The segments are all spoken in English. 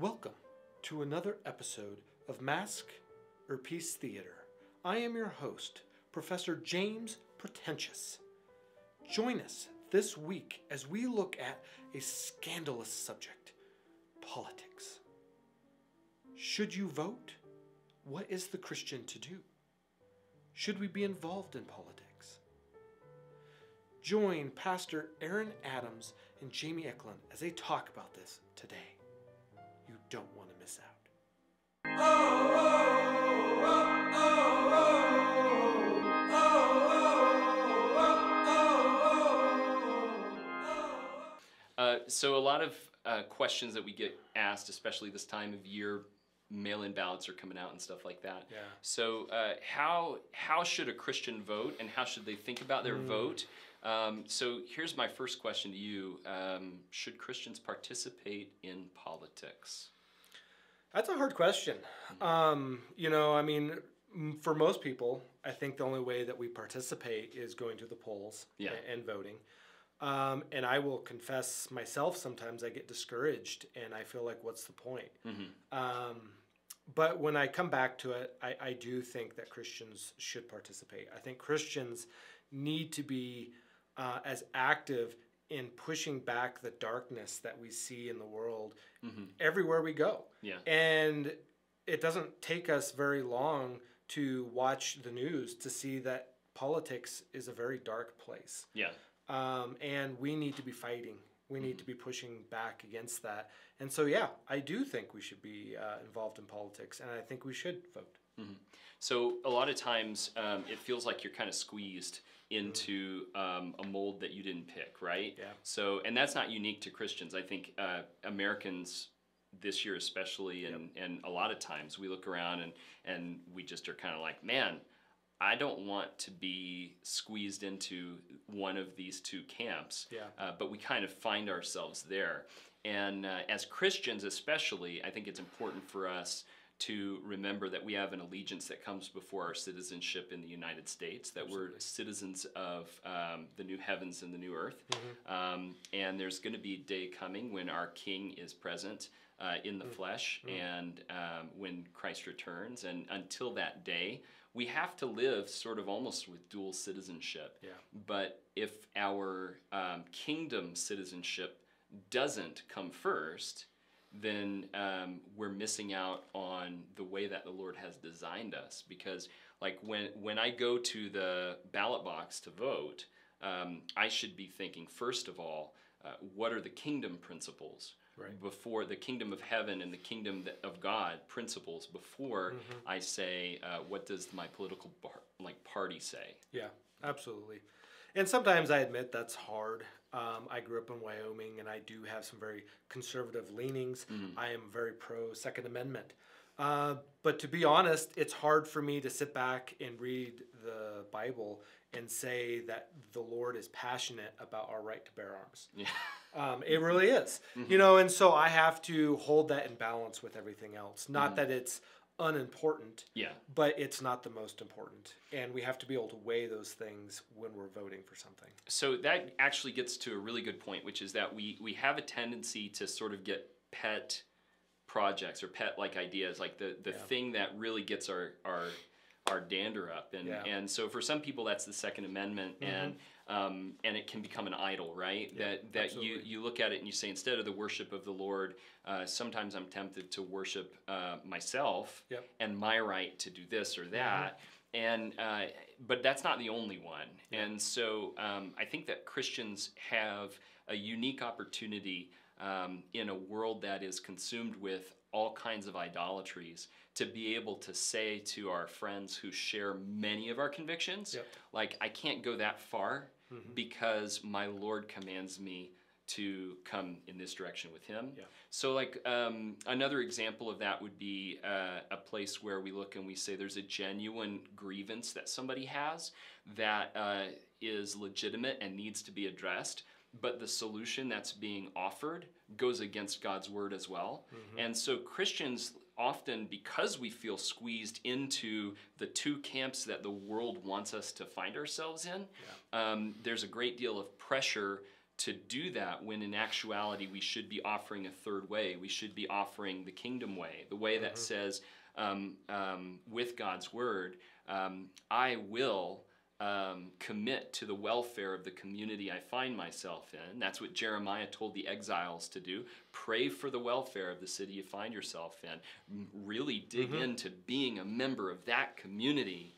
Welcome to another episode of Mask or Peace Theater. I am your host, Professor James Pretentious. Join us this week as we look at a scandalous subject politics. Should you vote? What is the Christian to do? Should we be involved in politics? Join Pastor Aaron Adams and Jamie Eklund as they talk about this today. Don't want to miss out. Uh, so a lot of uh, questions that we get asked, especially this time of year, mail-in ballots are coming out and stuff like that. Yeah. So uh, how how should a Christian vote, and how should they think about their vote? Um, so here's my first question to you: um, Should Christians participate in politics? That's a hard question. Um, you know, I mean, for most people, I think the only way that we participate is going to the polls Yeah. a- and voting. Um, and I will confess myself, sometimes I get discouraged and I feel like, what's the point? Um, but when I come back to it, I, I do think that Christians should participate. I think Christians need to be uh, as active in pushing back the darkness that we see in the world everywhere we go. Yeah. And it doesn't take us very long to watch the news to see that politics is a very dark place. Yeah. Um, and we need to be fighting. We need to be pushing back against that. And so, yeah, I do think we should be uh, involved in politics, and I think we should vote. So a lot of times um, it feels like you're kind of squeezed into um, a mold that you didn't pick, right? Yeah. So and that's not unique to Christians. I think uh, Americans this year especially, and and a lot of times we look around and and we just are kind of like, man. I don't want to be squeezed into one of these two camps, Yeah. uh, but we kind of find ourselves there. And uh, as Christians, especially, I think it's important for us to remember that we have an allegiance that comes before our citizenship in the United States, that we're citizens of um, the new heavens and the new earth. Um, and there's going to be a day coming when our King is present uh, in the flesh and um, when Christ returns. And until that day, we have to live sort of almost with dual citizenship. Yeah. But if our um, kingdom citizenship doesn't come first, then um, we're missing out on the way that the Lord has designed us. Because, like, when, when I go to the ballot box to vote, um, I should be thinking, first of all, uh, what are the kingdom principles? Right. Before the kingdom of heaven and the kingdom of God principles, before I say, uh, what does my political bar- like party say? Yeah, absolutely. And sometimes I admit that's hard. Um, I grew up in Wyoming and I do have some very conservative leanings. I am very pro Second Amendment. Uh, but to be honest, it's hard for me to sit back and read the Bible and say that the Lord is passionate about our right to bear arms. Yeah. Um, it really is, you know, and so I have to hold that in balance with everything else. Not that it's unimportant, Yeah. but it's not the most important. And we have to be able to weigh those things when we're voting for something. So that actually gets to a really good point, which is that we we have a tendency to sort of get pet projects or pet like ideas, like the the Yeah. thing that really gets our our our dander up, and Yeah. Mm-hmm. and so for some people that's the Second Amendment, and um, and it can become an idol, right? that that you absolutely. you look at it and you say instead of the worship of the Lord, uh, sometimes I'm tempted to worship uh, myself Yep. and my right to do this or that. And uh, but that's not the only one. And so um, I think that Christians have a unique opportunity um, in a world that is consumed with all kinds of idolatries to be able to say to our friends who share many of our convictions, Yep. like I can't go that far because my Lord commands me to come in this direction with Him. Yeah. So, like um, another example of that would be uh, a place where we look and we say there's a genuine grievance that somebody has that uh, is legitimate and needs to be addressed, but the solution that's being offered goes against God's word as well. And so, Christians often, because we feel squeezed into the two camps that the world wants us to find ourselves in, um, there's a great deal of pressure to do that when in actuality we should be offering a third way. We should be offering the kingdom way, the way that says, um, um, with God's word, um, I will um, commit to the welfare of the community I find myself in. That's what Jeremiah told the exiles to do. Pray for the welfare of the city you find yourself in. Really dig into being a member of that community,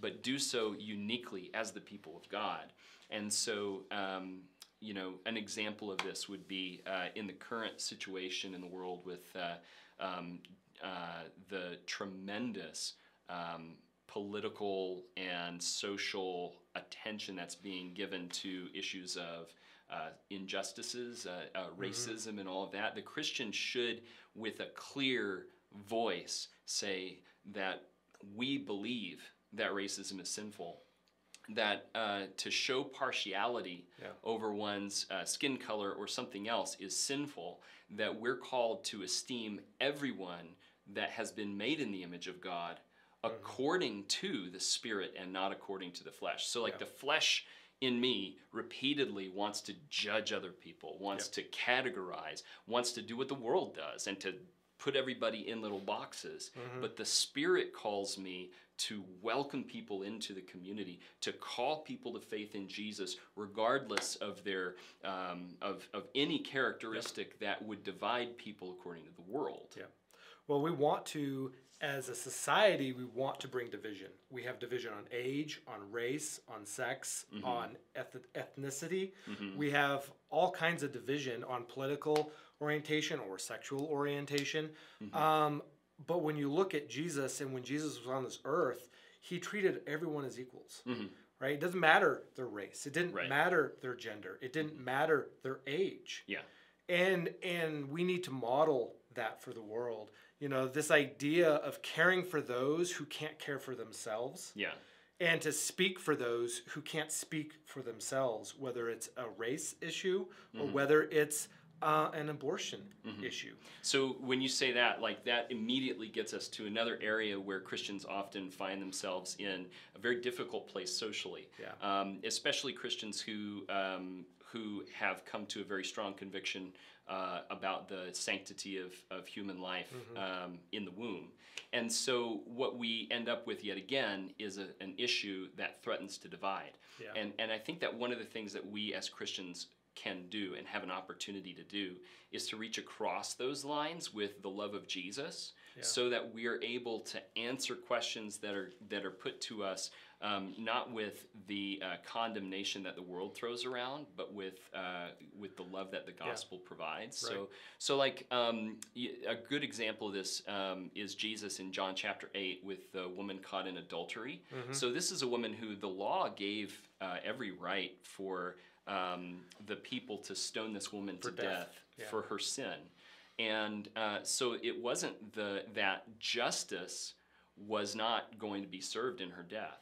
but do so uniquely as the people of God. And so, um, you know, an example of this would be uh, in the current situation in the world with uh, um, uh, the tremendous um, political and social attention that's being given to issues of uh, injustices, uh, uh, racism, and all of that. The Christian should, with a clear voice, say that we believe that racism is sinful. That uh, to show partiality Yeah. over one's uh, skin color or something else is sinful, that we're called to esteem everyone that has been made in the image of God according to the Spirit and not according to the flesh. So, like Yeah. the flesh in me repeatedly wants to judge other people, wants to categorize, wants to do what the world does, and to put everybody in little boxes. But the Spirit calls me to welcome people into the community, to call people to faith in Jesus, regardless of their um, of, of any characteristic that would divide people according to the world. Well, we want to, as a society, we want to bring division. We have division on age, on race, on sex, mm-hmm. on eth- ethnicity. Mm-hmm. We have all kinds of division on political orientation or sexual orientation. Mm-hmm. Um, but when you look at Jesus and when Jesus was on this earth, he treated everyone as equals. Right? It doesn't matter their race. It didn't Right. matter their gender. It didn't matter their age Yeah. and and we need to model that for the world you know this idea of caring for those who can't care for themselves Yeah. and to speak for those who can't speak for themselves whether it's a race issue or whether it's uh, an abortion issue So when you say that, like that immediately gets us to another area where Christians often find themselves in a very difficult place socially. Yeah. Um, especially Christians who um, who have come to a very strong conviction uh, about the sanctity of, of human life um, in the womb. And so what we end up with yet again is a, an issue that threatens to divide. Yeah. And and I think that one of the things that we as Christians can do and have an opportunity to do is to reach across those lines with the love of Jesus so that we are able to answer questions that are that are put to us um, not with the uh, condemnation that the world throws around but with uh, with the love that the gospel provides so Right. so like um, a good example of this um, is Jesus in John chapter 8 with the woman caught in adultery so this is a woman who the law gave uh, every right for um, the people to stone this woman to death, death, yeah. for her sin. And uh, so it wasn't the that justice was not going to be served in her death.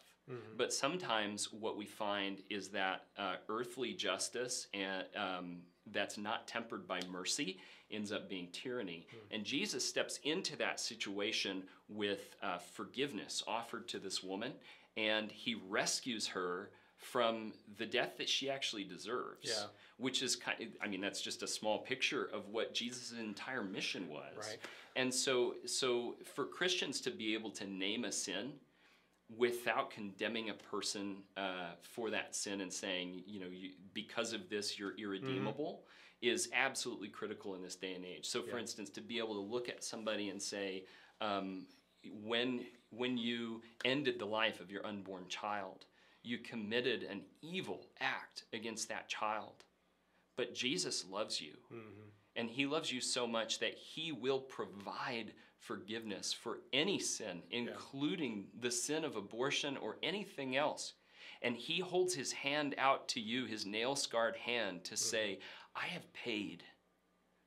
But sometimes what we find is that uh, earthly justice and um, that's not tempered by mercy ends up being tyranny. And Jesus steps into that situation with uh, forgiveness offered to this woman, and he rescues her from the death that she actually deserves Yeah. which is kind I mean that's just a small picture of what Jesus' entire mission was. Right. And so so for Christians to be able to name a sin without condemning a person uh, for that sin and saying, you know, you, because of this you're irredeemable is absolutely critical in this day and age. So for Yeah. instance, to be able to look at somebody and say, um, when when you ended the life of your unborn child, you committed an evil act against that child. But Jesus loves you. Mm-hmm. And he loves you so much that he will provide forgiveness for any sin, including the sin of abortion or anything else. And he holds his hand out to you, his nail scarred hand, to mm-hmm. say, I have paid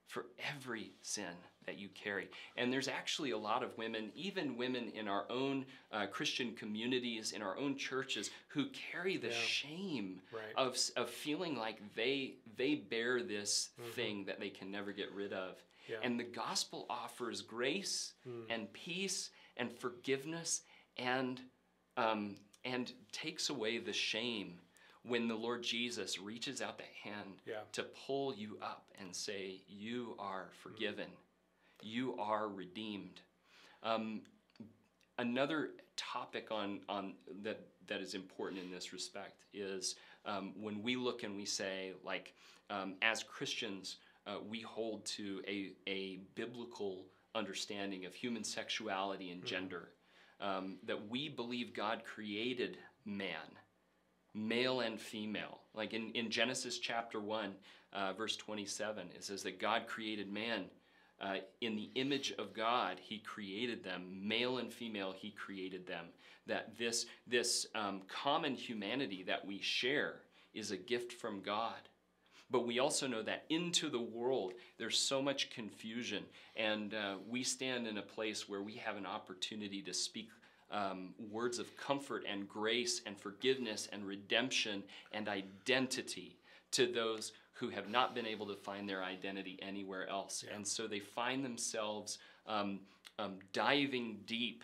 for every sin that you carry. And there's actually a lot of women, even women in our own uh, Christian communities, in our own churches, who carry the shame Right. of, of feeling like they, they bear this thing that they can never get rid of. Yeah. And the gospel offers grace and peace and forgiveness and, um, and takes away the shame when the Lord Jesus reaches out that hand Yeah. to pull you up and say, You are forgiven, you are redeemed. Um, another topic on, on that, that is important in this respect is um, when we look and we say, like, um, as Christians, uh, we hold to a, a biblical understanding of human sexuality and gender. Um, that we believe God created man, male and female. Like in, in Genesis chapter 1, uh, verse 27, it says that God created man. Uh, in the image of God, He created them, male and female, He created them. That this, this um, common humanity that we share is a gift from God. But we also know that into the world, there's so much confusion, and uh, we stand in a place where we have an opportunity to speak um, words of comfort and grace and forgiveness and redemption and identity to those who have not been able to find their identity anywhere else. And so they find themselves um, um, diving deep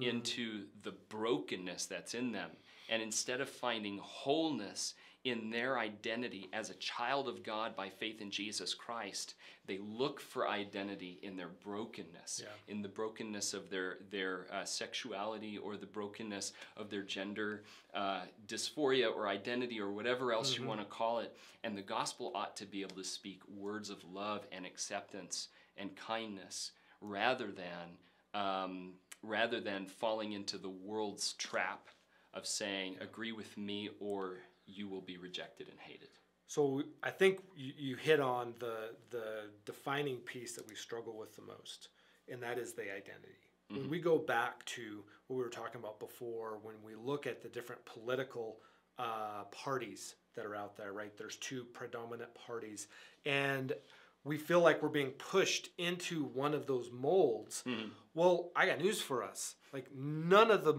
into the brokenness that's in them. And instead of finding wholeness in their identity as a child of God by faith in Jesus Christ, they look for identity in their brokenness, Yeah. in the brokenness of their their uh, sexuality or the brokenness of their gender uh, dysphoria or identity or whatever else you want to call it. And the gospel ought to be able to speak words of love and acceptance and kindness rather than um, rather than falling into the world's trap of saying agree with me or you will be rejected and hated. So I think you, you hit on the the defining piece that we struggle with the most, and that is the identity. When we go back to what we were talking about before, when we look at the different political uh, parties that are out there, right? There's two predominant parties, and we feel like we're being pushed into one of those molds. Well, I got news for us. Like none of the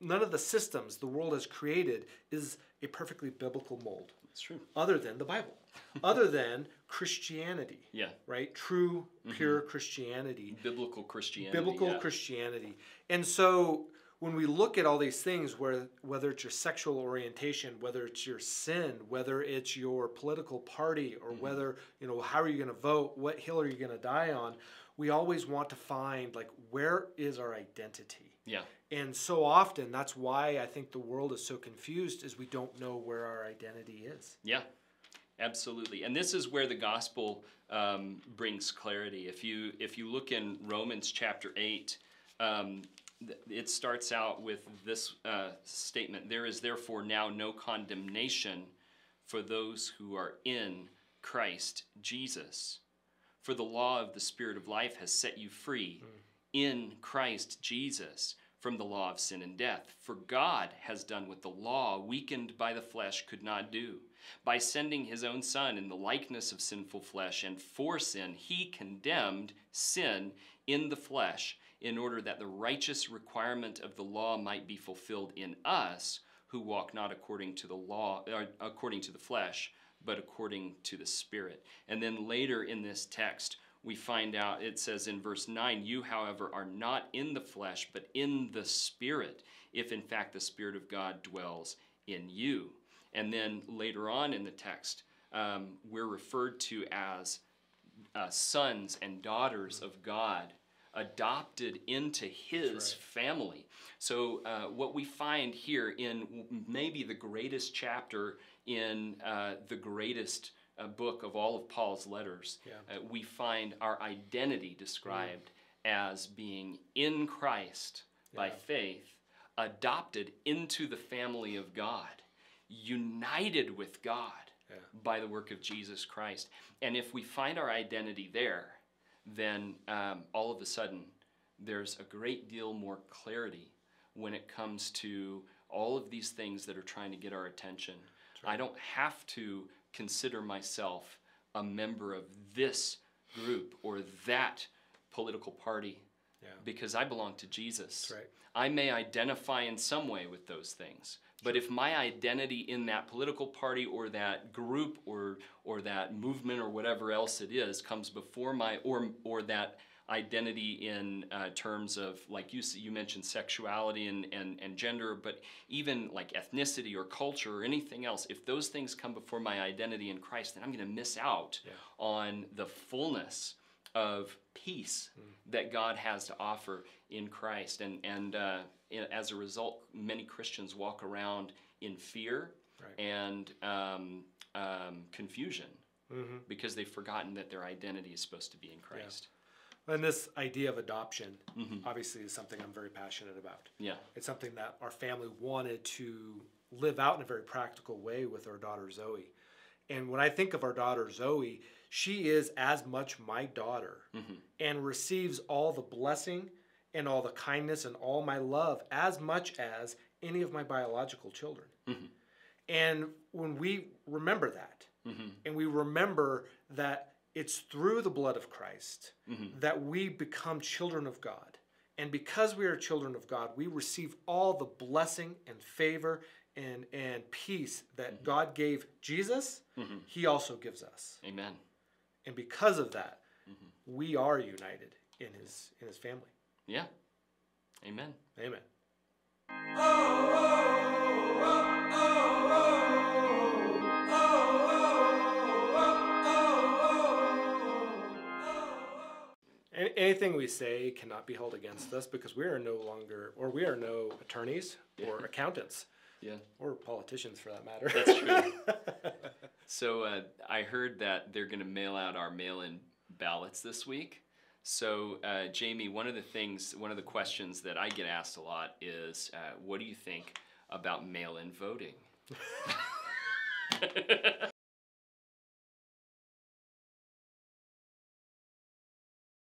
none of the systems the world has created is a perfectly biblical mold It's true. other than the Bible, other than Christianity, Yeah. right? True, pure Christianity, Biblical Christianity. biblical yeah. Christianity. And so when we look at all these things, where whether it's your sexual orientation, whether it's your sin, whether it's your political party, or Mm-hmm. whether you know how are you going to vote, what hill are you going to die on, we always want to find like where is our identity. Yeah. And so often that's why I think the world is so confused is we don't know where our identity is. Yeah, absolutely. And this is where the gospel um, brings clarity. If you if you look in Romans chapter eight, um, it starts out with this uh, statement: "There is therefore now no condemnation for those who are in Christ Jesus, for the law of the Spirit of life has set you free in Christ Jesus." From the law of sin and death. For God has done what the law, weakened by the flesh, could not do. By sending his own Son in the likeness of sinful flesh, and for sin, he condemned sin in the flesh, in order that the righteous requirement of the law might be fulfilled in us, who walk not according to the law, or according to the flesh, but according to the Spirit. And then later in this text, we find out it says in verse 9, You, however, are not in the flesh, but in the Spirit, if in fact the Spirit of God dwells in you. And then later on in the text, um, we're referred to as uh, sons and daughters of God, adopted into His family. So, uh, what we find here in maybe the greatest chapter in uh, the greatest uh, book of all of Paul's letters, Yeah. uh, we find our identity described as being in Christ by Yeah. faith, adopted into the family of God, united with God by the work of Jesus Christ. And if we find our identity there, then um, all of a sudden there's a great deal more clarity when it comes to all of these things that are trying to get our attention. I don't have to consider myself a member of this group or that political party Yeah. because I belong to Jesus. Right. I may identify in some way with those things. But if my identity in that political party or that group or or that movement or whatever else it is comes before my or or that identity in uh, terms of like you you mentioned sexuality and, and and gender, but even like ethnicity or culture or anything else. If those things come before my identity in Christ, then I'm going to miss out Yeah. on the fullness of peace that God has to offer in Christ. And, and uh, as a result, many Christians walk around in fear Right. and um, um, confusion Mm-hmm. because they've forgotten that their identity is supposed to be in Christ. And this idea of adoption, Mhm. obviously, is something I'm very passionate about. Yeah. It's something that our family wanted to live out in a very practical way with our daughter Zoe. And when I think of our daughter Zoe, she is as much my daughter Mhm. and receives all the blessing and all the kindness and all my love as much as any of my biological children. Mhm. And when we remember that, Mhm. and we remember that it's through the blood of Christ Mhm. that we become children of God. And because we are children of God, we receive all the blessing and favor and, and peace that God gave Jesus, Mhm. He also gives us. Amen. And because of that, Mhm. we are united in His in His family. Yeah. Amen. Amen. An- Anything we say cannot be held against us because we are no longer, or we are no attorneys or accountants Yeah. or politicians for that matter. That's true. So uh, I heard that they're going to mail out our mail-in ballots this week. So uh, Jamie, one of the things, one of the questions that I get asked a lot is, uh, what do you think about mail-in voting?